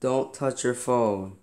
Don't touch your phone.